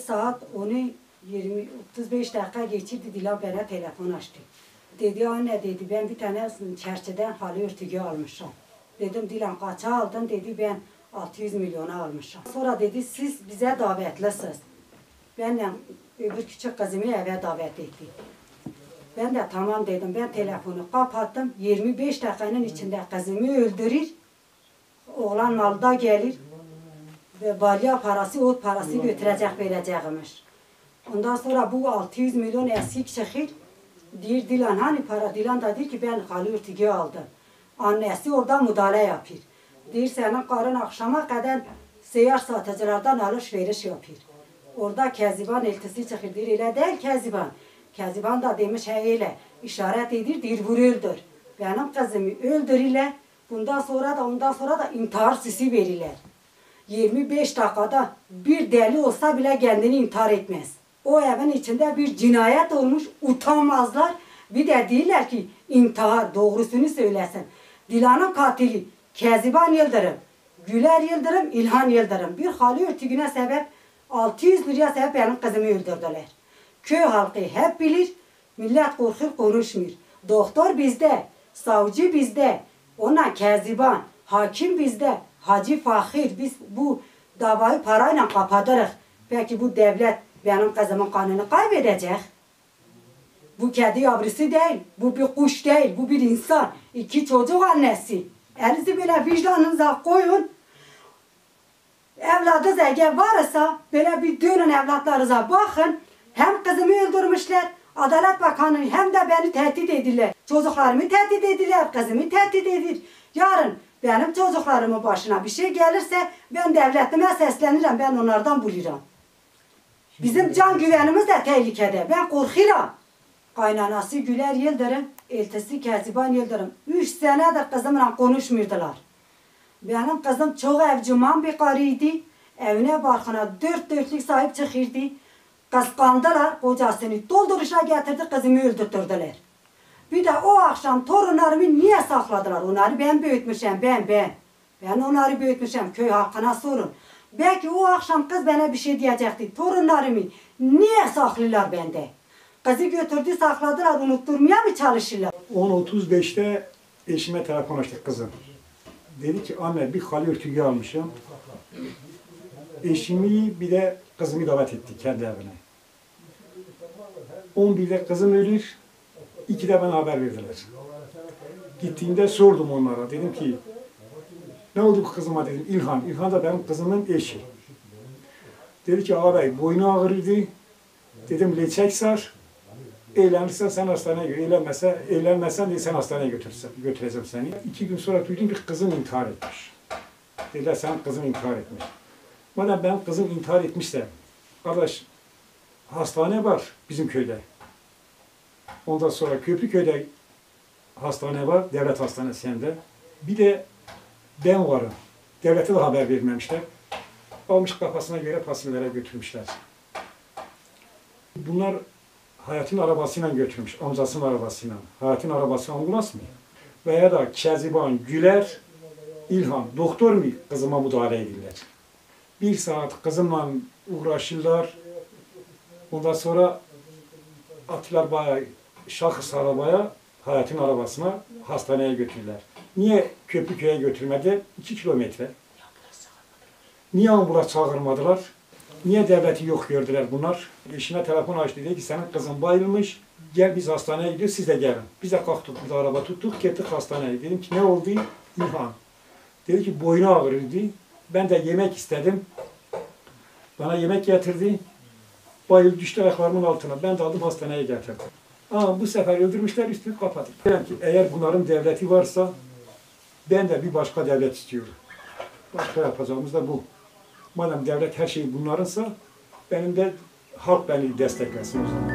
Saat onu 20 35 dakika geçirdi Dilan bana telefon açtı. Dedi anne dedi ben bir tane çerçeden halı örtücü almışım. Dedim Dilan kaça aldın dedi ben 600 milyona almışım. Sonra dedi siz bize davetlisiniz. Benle öbür küçük kızımı eve davet etti. Ben de tamam dedim. Ben telefonu kapattım. 25 dakikanın içinde kızımı öldürür. Oğlan malda gelir. Balya parası, ot parası götürecek verecekmiş. Ondan sonra bu 600 milyon eksik çıkır. Diyor Dilan hani para? Dilan da diyor ki ben halı örtücü aldım. Annesi orada müdahale yapıyor. Diyor senin karın akşama kadar seyyar satıcılardan alışveriş yapıyor. Orada Keziban eltisi çıkır. Diyor öyle değil Keziban. Keziban da demiş he öyle. İşaret edir diyor vur öldür. Benim kızımı öldürürler. Bundan sonra da ondan sonra da intihar sisi verirler. 25 dakikada bir deli olsa bile kendini intihar etmez. O evin içinde bir cinayet olmuş, utanmazlar. Bir de diyorlar ki intihar, doğrusunu söylesin. Dilan'ın katili Keziban Yıldırım, Güler Yıldırım, İlhan Yıldırım. Bir hali örtügüne sebep 600 liraya sebep benim kızımı öldürdüler. Köy halkı hep bilir, millet korkuyor konuşmuyor. Doktor bizde, savcı bizde, ona Keziban, hakim bizde, Hacı Fahir biz bu davayı parayla kapatırız. Peki bu devlet benim kızımın kanını kaybedecek. Bu kedi yavrusu değil, bu bir kuş değil, bu bir insan. İki çocuk annesi. Elinizi böyle vicdanınıza koyun. Evladınız eğer varsa böyle bir dönün evlatlarınıza bakın. Hem kızımı öldürmüşler, Adalet Bakanı hem de beni tehdit edirler. Çocuklarımı tehdit edirler, kızımı tehdit edir. Yarın benim çocuklarımın başına bir şey gelirse ben devletime seslenirim, ben onlardan bulurum. Bizim can güvenimiz de tehlikede. Ben korkuyorum. Kaynanası Güler Yıldırım, eltisi Keziban Yıldırım. Üç senedir kızımla konuşmuyordular. Benim kızım çok evciman bir karıydı. Evine barkına dört dörtlük sahip çıkırdı. Kıskandılar kocasını dolduruşa getirdi kızımı öldürttürdüler. Bir de o akşam torunlarımı niye sakladılar? Onları ben büyütmüşüm ben ben. Ben onları büyütmüşüm köy halkına sorun. Belki o akşam kız bana bir şey diyecekti. Torunlarımı niye saklıyorlar bende? Kızı götürdü sakladılar unutturmaya mı çalışırlar? 10.35'te eşime telefon açtık kızım. Dedi ki anne bir halı örtüyü almışım. Eşimi bir de kızımı davet etti kendi evine. 11'de kızım ölür, 2'de bana haber verdiler. Gittiğimde sordum onlara. Dedim ki ne oldu bu kızıma dedim. İlhan. İlhan da benim kızımın eşi. Dedi ki ağabey boynu ağrıydı. Dedim leçek sar. Eğlenirsen sen hastaneye götür. Eğlenmezse, eğlenmezsen de sen hastaneye götürsem, götüreceğim seni. İki gün sonra duydum ki kızım intihar etmiş. Dediler sen kızın intihar etmiş. Madem ben kızım intihar etmişsem, kardeş hastane var bizim köyde. Ondan sonra Köprüköy'de hastane var, devlet hastanesi hem de. Bir de ben varım. Devlete de haber vermemişler. Almış kafasına göre pasillere götürmüşler. Bunlar Hayat'ın arabasıyla götürmüş, amcasının arabasıyla. Hayat'ın arabası ambulans mı? Veya da Keziban, Güler, İlhan, doktor mu kızıma müdahale edirler? Bir saat kızımla uğraşırlar. Ondan sonra atlar bayağı şahıs arabaya, Hayat'ın arabasına hastaneye götürürler. Niye Köprüköy'e götürmedi? 2 kilometre. Niye ambulans çağırmadılar? Niye devleti yok gördüler bunlar? Eşine telefon açtı dedi ki senin kızın bayılmış. Gel biz hastaneye gidiyoruz siz de gelin. Biz de kalktık burada araba tuttuk gittik hastaneye. Dedim ki ne oldu? İlhan. Dedi ki boynu ağrıyordu. Ben de yemek istedim. Bana yemek getirdi. Bayıl düştü ayaklarımın altına. Ben de aldım hastaneye getirdim. Ama bu sefer öldürmüşler üstünü kapattık. Dedim ki eğer bunların devleti varsa ben de bir başka devlet istiyorum. Başka yapacağımız da bu. Madem devlet her şey bunlarınsa benim de halk beni desteklesin o zaman.